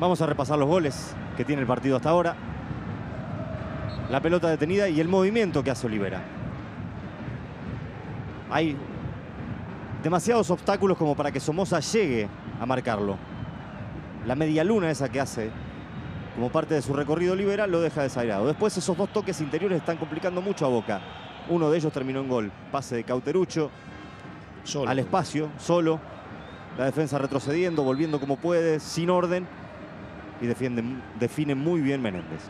Vamos a repasar los goles que tiene el partido hasta ahora. La pelota detenida y el movimiento que hace Olivera. Hay demasiados obstáculos como para que Somoza llegue a marcarlo. La media luna esa que hace como parte de su recorrido Olivera lo deja desairado. Después esos dos toques interiores están complicando mucho a Boca. Uno de ellos terminó en gol. Pase de Cauterucho Solo. al espacio, solo. La defensa retrocediendo, volviendo como puede, sin orden. Y defiende, define muy bien Menéndez.